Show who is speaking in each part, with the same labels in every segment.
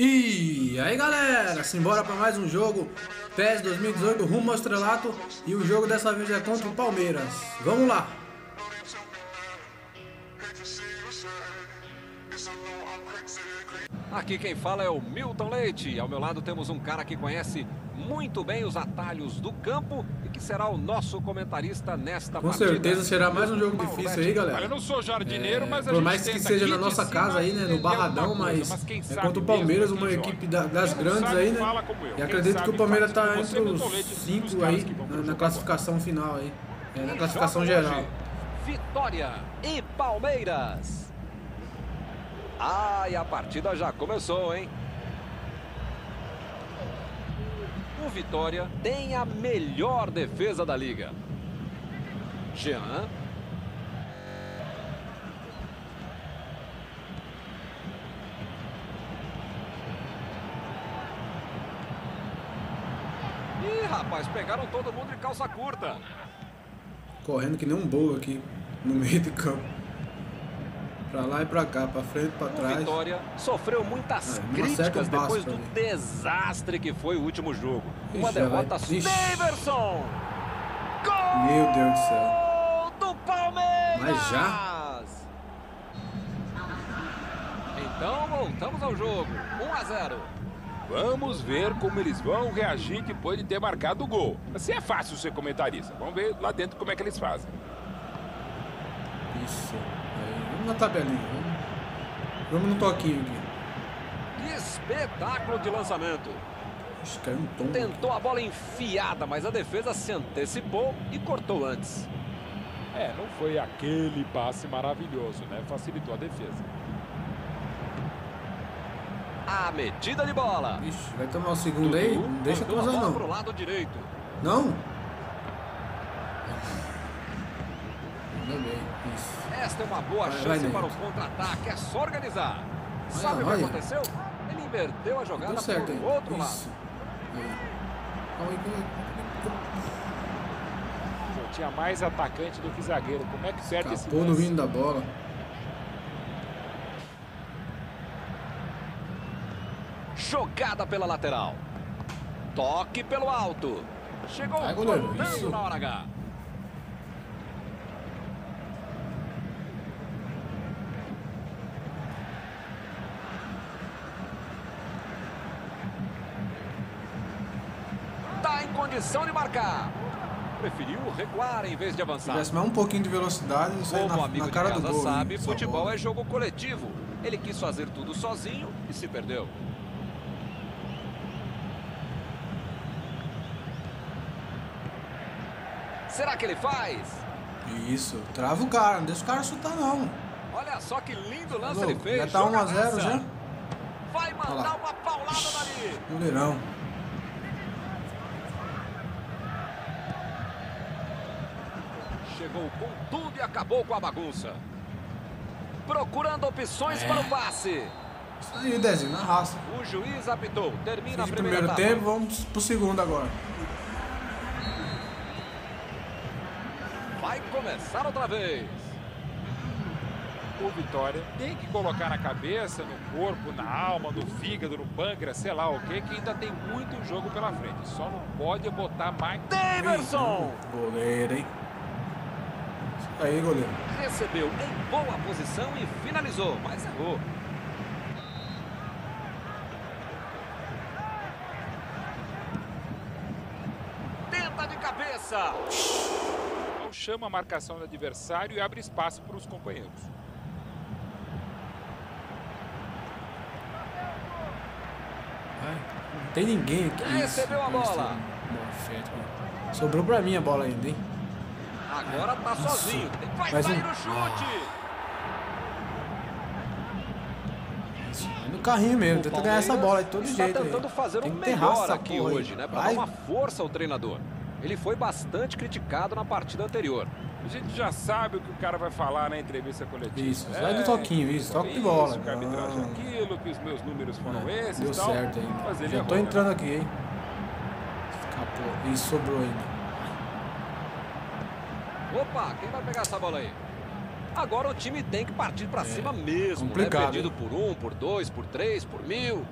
Speaker 1: E aí galera, simbora para mais um jogo PES 2018 rumo ao estrelato e o jogo dessa vez é contra o Palmeiras. Vamos lá!
Speaker 2: Aqui quem fala é o Milton Leite. Ao meu lado temos um cara que conhece muito bem os atalhos do campo e que será o nosso comentarista nesta
Speaker 1: Com
Speaker 2: partida.
Speaker 1: certeza será mais um jogo difícil aí, galera.
Speaker 3: Eu não sou jardineiro,
Speaker 1: É,
Speaker 3: mas a
Speaker 1: por mais que seja na nossa casa aí, né, no Barradão, mas,
Speaker 3: quem
Speaker 1: é contra o Palmeiras,
Speaker 3: quem
Speaker 1: uma equipe da- das grandes aí, né? E acredito que o Palmeiras tá
Speaker 3: você,
Speaker 1: entre os cinco aí na, na classificação final aí, é, na classificação geral.
Speaker 2: Vitória e Palmeiras. Ah, e a partida já começou, hein? O Vitória tem a melhor defesa da liga. Jean. Ih, rapaz, pegaram todo mundo de calça curta.
Speaker 1: Correndo que nem um bolo aqui no meio de campo. Pra lá e pra cá, pra frente, pra
Speaker 2: O
Speaker 1: trás.
Speaker 2: Vitória sofreu muitas
Speaker 1: É,
Speaker 2: críticas depois
Speaker 1: pra
Speaker 2: do desastre que foi o último jogo. Uma
Speaker 1: Ixi,
Speaker 2: derrota
Speaker 1: vai- Ixi.
Speaker 2: Daverson! Gol
Speaker 1: Meu Deus do céu.
Speaker 2: do Palmeiras!
Speaker 1: Mas já?
Speaker 2: Então voltamos ao jogo. 1 a 0.
Speaker 3: Vamos ver como eles vão reagir depois de ter marcado o gol. Assim é fácil ser comentarista. Vamos ver lá dentro como é que eles fazem.
Speaker 1: Isso. Aí, vamos na tabelinha. Vamos, vamos no toquinho aqui.
Speaker 2: Que espetáculo de lançamento.
Speaker 1: Um tombo.
Speaker 2: Tentou a bola enfiada, mas a defesa se antecipou e cortou antes.
Speaker 4: É, não foi aquele passe maravilhoso, né? Facilitou a defesa.
Speaker 2: A medida de bola.
Speaker 1: Ixi, vai tomar o segundo aí?
Speaker 2: Dudu
Speaker 1: Não deixa cruzar não.
Speaker 2: pro lado direito.
Speaker 1: Não? Bem. Isso.
Speaker 2: Esta é uma boa
Speaker 1: Vai, vai
Speaker 2: chance
Speaker 1: dentro.
Speaker 2: para o contra-ataque, é só organizar. Sabe o que aconteceu? Ele inverteu a jogada
Speaker 1: Deu certo
Speaker 2: o outro
Speaker 1: Isso. Aí. Calma aí, calma aí.
Speaker 4: Pô, tinha mais atacante do que zagueiro. Como é que perde esse
Speaker 1: Escapou no
Speaker 4: lance?
Speaker 1: vindo da bola.
Speaker 2: Jogada pela lateral. Toque pelo alto. Chegou
Speaker 1: Vai,
Speaker 2: cortando
Speaker 1: isso.
Speaker 2: na hora H. Tá em condição de marcar. Preferiu recuar em vez de
Speaker 1: Se
Speaker 2: avançar.
Speaker 1: tivesse mais um pouquinho de velocidade, isso aí na,
Speaker 2: amigo
Speaker 1: na cara do gol.
Speaker 2: sabe,
Speaker 1: hein, essa
Speaker 2: futebol
Speaker 1: bola.
Speaker 2: é jogo coletivo. Ele quis fazer tudo sozinho e se perdeu. Será que ele faz?
Speaker 1: Isso. Trava o cara, não deixa o cara chutar não.
Speaker 2: Olha só que lindo
Speaker 1: Tá
Speaker 2: lance ele fez.
Speaker 1: Já tá 1 a 0
Speaker 2: jogadaça.
Speaker 1: já.
Speaker 2: Vai mandar uma paulada dali.
Speaker 1: Goleirão.
Speaker 2: Chegou com tudo e acabou com a bagunça. Procurando opções para o passe.
Speaker 1: Isso aí, Dezinho, na raça.
Speaker 2: O juiz apitou. Termina a
Speaker 1: Fiz o
Speaker 2: primeira
Speaker 1: primeiro
Speaker 2: etapa.
Speaker 1: tempo, vamos pro segundo agora.
Speaker 2: Vai começar outra vez.
Speaker 4: O Vitória tem que colocar na cabeça, no corpo, na alma, no fígado, no pâncreas, sei lá o que, que ainda tem muito jogo pela frente. Só não pode botar mais.
Speaker 2: Daverson
Speaker 1: Goleiro, hein? Aí, goleiro.
Speaker 2: recebeu em boa posição e finalizou, mas errou. Tenta de cabeça.
Speaker 4: Então chama a marcação do adversário e abre espaço para os companheiros.
Speaker 1: Não tem ninguém aqui.
Speaker 2: Recebeu a bola.
Speaker 1: Sobrou pra mim a bola ainda, hein?
Speaker 2: Agora tá
Speaker 1: Isso.
Speaker 2: sozinho. Vai
Speaker 1: Mais
Speaker 2: sair
Speaker 1: um.
Speaker 2: o chute.
Speaker 1: No carrinho mesmo, tenta ganhar essa bola de todo
Speaker 2: está
Speaker 1: jeito. aí.
Speaker 2: tentando fazer
Speaker 1: Tem
Speaker 2: o
Speaker 1: que ter
Speaker 2: melhor aqui
Speaker 1: porra aí.
Speaker 2: hoje, né? Pra
Speaker 1: Vai.
Speaker 2: dar uma força ao treinador. Ele foi bastante criticado na partida anterior.
Speaker 3: A gente já sabe o que o cara vai falar na entrevista coletiva.
Speaker 1: Isso, vai do toquinho, isso, toque de bola.
Speaker 3: Isso, que a arbitragem é
Speaker 1: Não.
Speaker 3: aquilo, que os meus números foram
Speaker 1: É,
Speaker 3: esses
Speaker 1: Deu
Speaker 3: e tal.
Speaker 1: certo
Speaker 3: ele
Speaker 1: Já
Speaker 3: errou,
Speaker 1: tô
Speaker 3: né?
Speaker 1: entrando aqui, hein? Escapou. Isso, sobrou ainda.
Speaker 2: Opa, quem vai pegar essa bola aí? Agora o time tem que partir pra cima mesmo,
Speaker 1: É, complicado,
Speaker 2: né? Perdido por um, por dois, por três, por mil.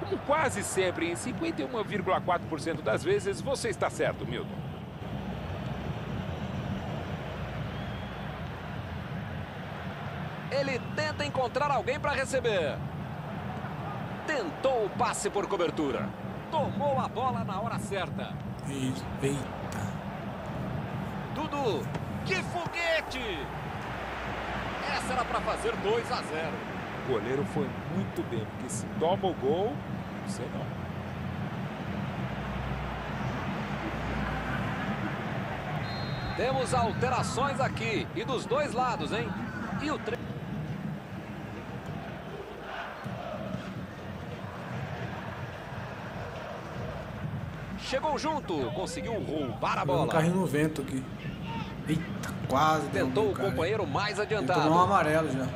Speaker 3: Como quase sempre, em 51,4% das vezes, você está certo, Milton.
Speaker 2: Ele tenta encontrar alguém para receber. Tentou o passe por cobertura. Tomou a bola na hora certa.
Speaker 1: Eita.
Speaker 2: Dudu, que foguete! Essa era para fazer 2 a 0.
Speaker 3: O goleiro foi muito bem, porque se toma o gol, não sei não.
Speaker 2: Temos alterações aqui e dos dois lados, hein? E o tre... Chegou junto, conseguiu roubar a
Speaker 1: Um
Speaker 2: bola.
Speaker 1: carrinho no vento aqui. Eita, quase.
Speaker 2: Tentou o companheiro mais
Speaker 1: Ele tomou um
Speaker 2: adiantado.
Speaker 1: amarelo já.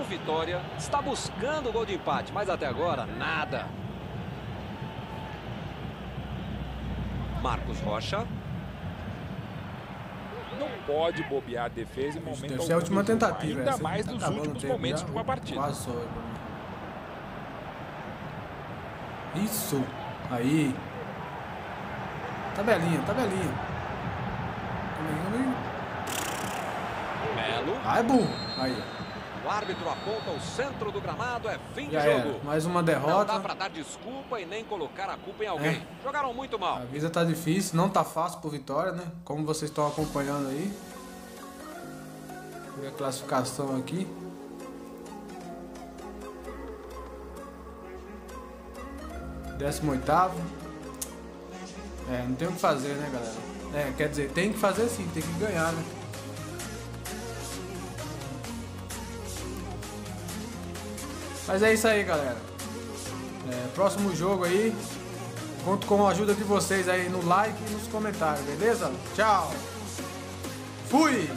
Speaker 2: O Vitória está buscando o gol de empate, mas até agora, nada. Marcos Rocha.
Speaker 3: Não pode bobear a defesa em momento
Speaker 1: Deve ser a última tentativa.
Speaker 3: Ainda mais
Speaker 1: Tá
Speaker 3: nos últimos
Speaker 1: tempo
Speaker 3: momentos
Speaker 1: já.
Speaker 3: de uma partida.
Speaker 1: Quase só. Isso. Aí. Tabelinha, tabelinha.
Speaker 2: Melo.
Speaker 1: Ai, burro. Aí.
Speaker 2: O árbitro aponta o centro do gramado, é fim
Speaker 1: Já
Speaker 2: de
Speaker 1: era.
Speaker 2: jogo.
Speaker 1: Mais uma
Speaker 2: Não dá
Speaker 1: derrota.
Speaker 2: pra dar desculpa e nem colocar a culpa em alguém.
Speaker 1: É.
Speaker 2: Jogaram muito mal.
Speaker 1: A vida tá difícil, não tá fácil por vitória, né? Como vocês estão acompanhando aí. Ver a classificação aqui. Décimo oitavo. É, não tem o que fazer, né, galera? É, quer dizer, tem que fazer sim, tem que ganhar, né? Mas é isso aí, galera. É, próximo jogo aí. Conto com a ajuda de vocês aí no like e nos comentários, beleza? Tchau! Fui!